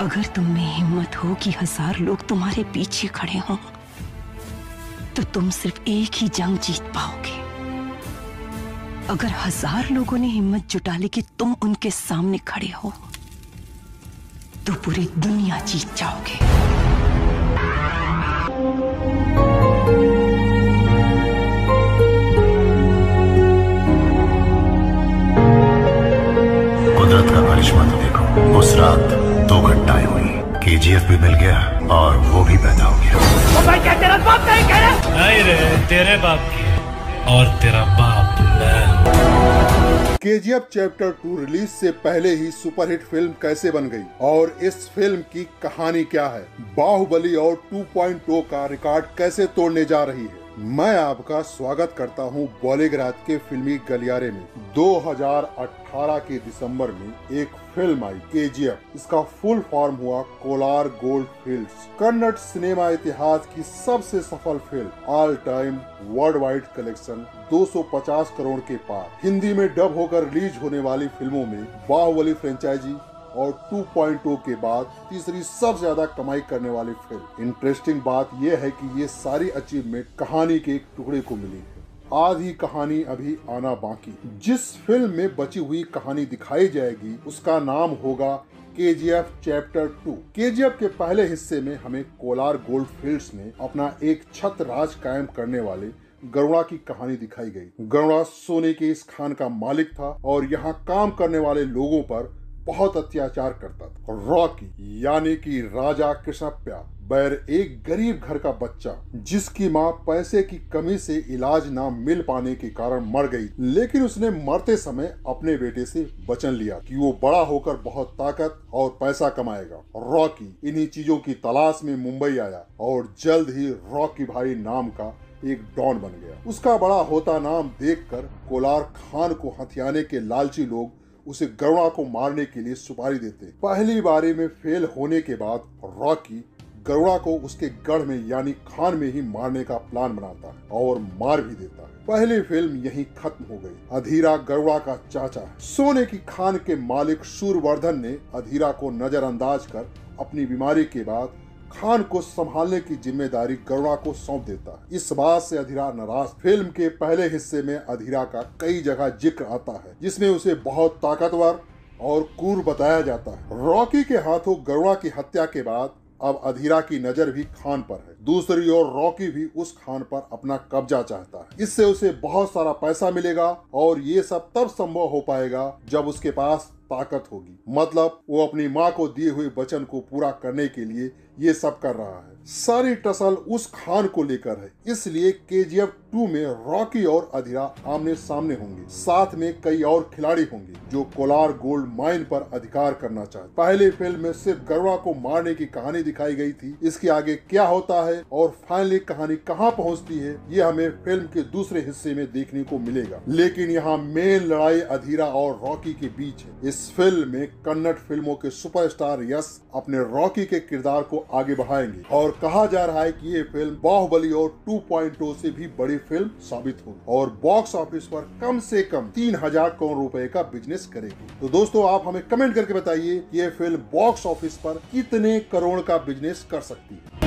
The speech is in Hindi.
अगर तुम में हिम्मत हो कि हज़ार लोग तुम्हारे पीछे खड़े हों तो तुम सिर्फ़ एक ही जंग जीत पाओगे। अगर हज़ार लोगों ने हिम्मत जुटा ली कि तुम उनके सामने खड़े हो तो पूरी दुनिया जीत जाओगे। कुदरत का करिश्मा तो देखो। उस रात दो घटनाएँ हुई। केजीएफ भी मिल गया और वो भी पैदा हो गया। ओ भाई क्या तेरा बाप कह रहा नहीं रे तेरे बाप की और तेरा बाप मैं। केजीएफ चैप्टर टू रिलीज़ से पहले ही सुपरहिट फ़िल्म कैसे बन गई? और इस फ़िल्म की कहानी क्या है? बाहुबली और 2.0 का रिकॉर्ड कैसे तोड़ने जा रही है? मैं आपका स्वागत करता हूँ बॉलीग्राज के फिल्मी गलियारे में। 2018 के दिसंबर में एक फ़िल्म आई, केजीएफ। इसका फुल फॉर्म हुआ Kolar gold fields. Kannada cinema इतिहास की सबसे सफल film, all time world wide collection 250 crore के पार। हिंदी में डब होकर रिलीज़ होने वाली फ़िल्मों में बाहुबली फ्रेंचाइजी और 2.0 के बाद तीसरी सबसे ज़्यादा कमाई करने वाली फ़िल्म। इंटरेस्टिंग बात यह है कि ये सारी अचीवमेंट कहानी के एक टुकड़े को मिली है। आधी कहानी अभी आना बाकी। जिस फ़िल्म में बची हुई कहानी दिखाई जाएगी, उसका नाम होगा के जी एफ़ चैप्टर टू। के जी एफ़ के पहले हिस्से में हमें कोलार गोल्ड फील्ड्स में अपना एक छत राज कायम करने वाले गरुड़ा की कहानी दिखाई गई। गरुड़ा सोने के इस खान का मालिक था और यहाँ काम करने वाले लोगों पर बहुत अत्याचार करता था। रॉकी, यानी कि राजा कृष्णप्या बैर एक गरीब घर का बच्चा, जिसकी माँ पैसे की कमी से इलाज ना मिल पाने के कारण मर गई, लेकिन उसने मरते समय अपने बेटे से वचन लिया कि वो बड़ा होकर बहुत ताकत और पैसा कमाएगा। रॉकी, इन्हीं चीज़ों की तलाश में मुंबई आया और जल्द ही रॉकी भाई नाम का एक डॉन बन गया। उसका बड़ा होता नाम देखकर कोलार खान को हथियाने के लालची लोग उसे गरुड़ा को मारने के लिए सुपारी देते। पहली बारी में फेल होने के बाद रॉकी गरुड़ा को उसके गढ़ में यानी खान में ही मारने का प्लान बनाता है और मार भी देता। है पहली फ़िल्म यहीं खत्म हो गई। अधीरा गरुड़ा का चाचा है सोने की खान के मालिक सूरवर्धन ने अधीरा को नजरअंदाज कर अपनी बीमारी के बाद खान को संभालने की ज़िम्मेदारी गरुड़ा को सौंप देता है। इस बात से अधीरा नाराज़। फ़िल्म के पहले हिस्से में अधीरा का कई जगह ज़िक्र आता है, जिसमें उसे बहुत ताकतवर और क्रूर बताया जाता है। रॉकी के हाथों गरुड़ा की हत्या के बाद अब अधीरा की नज़र भी खान पर है। दूसरी ओर रॉकी भी उस खान पर अपना कब्जा चाहता है। इससे उसे बहुत सारा पैसा मिलेगा और ये सब तब संभव हो पाएगा जब उसके पास ताकत होगी। मतलब वो अपनी माँ को दिए हुए वचन को पूरा करने के लिए ये सब कर रहा है। सारी टसल उस खान को लेकर है। इसलिए के जी एफ़ टू में रॉकी और अधीरा आमने सामने होंगे। साथ में कई और खिलाड़ी होंगे जो कोलार गोल्ड माइन पर अधिकार करना चाहते। पहले फ़िल्म में सिर्फ़ गरुड़ा को मारने की कहानी दिखाई गई थी। इसके आगे क्या होता है और फाइनली कहानी कहाँ पहुँचती है, ये हमें फ़िल्म के दूसरे हिस्से में देखने को मिलेगा। लेकिन यहाँ मेन लड़ाई अधीरा और रॉकी के बीच है। इस फ़िल्म में कन्नड़ फ़िल्मों के सुपरस्टार यश अपने रॉकी के किरदार को आगे बढ़ाएँगे और कहा जा रहा है कि ये फ़िल्म बाहुबली और 2.0 से भी बड़ी फ़िल्म साबित होगी और बॉक्स ऑफ़िस पर कम से कम तीन हज़ार करोड़ रुपए का बिज़नेस करेगी। तो दोस्तों, आप हमें कमेंट करके बताइए ये फ़िल्म बॉक्स ऑफ़िस पर कितने करोड़ का बिज़नेस कर सकती है।